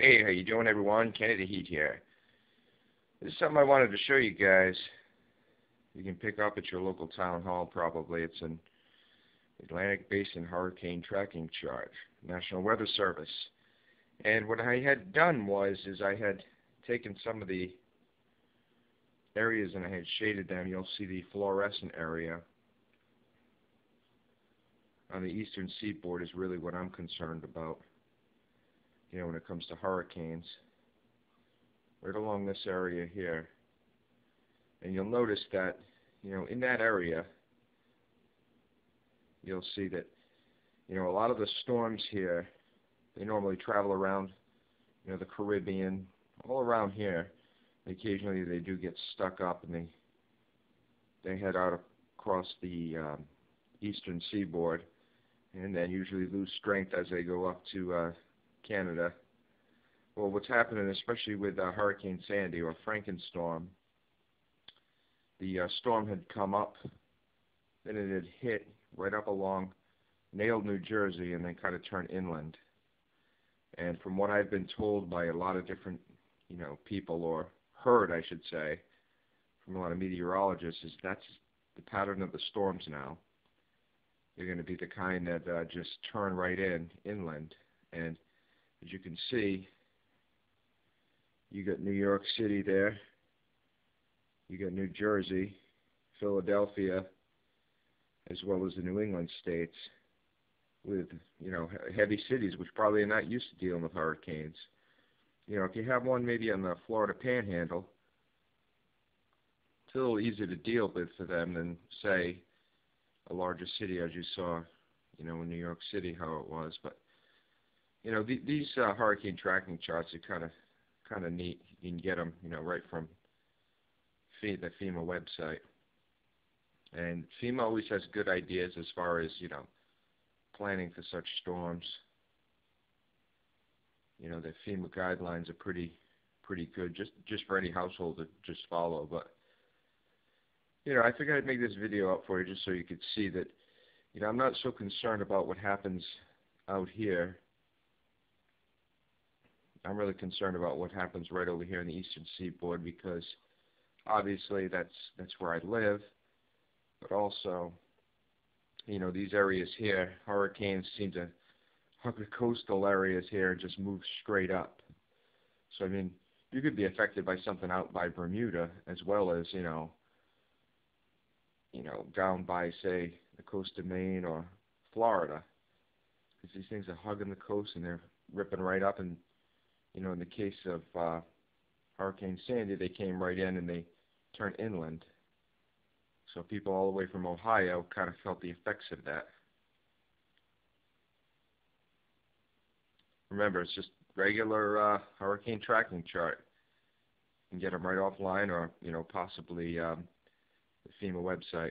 Hey, how you doing everyone? Kennedy Heat here. This is something I wanted to show you guys. You can pick up at your local town hall probably. It's an Atlantic Basin Hurricane Tracking Chart, National Weather Service. And what I had done was is I had taken some of the areas and I had shaded them. You'll see the fluorescent area on the eastern seaboard is really what I'm concerned about you know, when it comes to hurricanes, right along this area here. And you'll notice that, you know, in that area, you'll see that, you know, a lot of the storms here, they normally travel around, you know, the Caribbean, all around here. Occasionally they do get stuck up and they they head out across the um, eastern seaboard and then usually lose strength as they go up to uh, Canada. Well, what's happening, especially with uh, Hurricane Sandy or Frankenstorm, the uh, storm had come up, then it had hit right up along nailed New Jersey and then kind of turned inland. And from what I've been told by a lot of different, you know, people or heard, I should say, from a lot of meteorologists, is that's the pattern of the storms now. They're going to be the kind that uh, just turn right in inland, and as you can see, you got New York City there, you got New Jersey, Philadelphia, as well as the New England states with, you know, heavy cities which probably are not used to dealing with hurricanes. You know, if you have one maybe on the Florida Panhandle, it's a little easier to deal with for them than, say, a larger city as you saw, you know, in New York City how it was. But you know, the, these uh, hurricane tracking charts are kind of kind of neat. You can get them, you know, right from the FEMA website. And FEMA always has good ideas as far as you know planning for such storms. You know, the FEMA guidelines are pretty pretty good, just just for any household to just follow. But you know, I figured I'd make this video up for you just so you could see that. You know, I'm not so concerned about what happens out here I'm really concerned about what happens right over here in the eastern seaboard because obviously that's that's where I live, but also, you know, these areas here, hurricanes seem to hug the coastal areas here and just move straight up. So I mean, you could be affected by something out by Bermuda as well as you know, you know, down by say the coast of Maine or Florida, because these things are hugging the coast and they're ripping right up and you know, in the case of uh, Hurricane Sandy, they came right in and they turned inland. So people all the way from Ohio kind of felt the effects of that. Remember, it's just regular uh, hurricane tracking chart. You can get them right offline or, you know, possibly um, the FEMA website.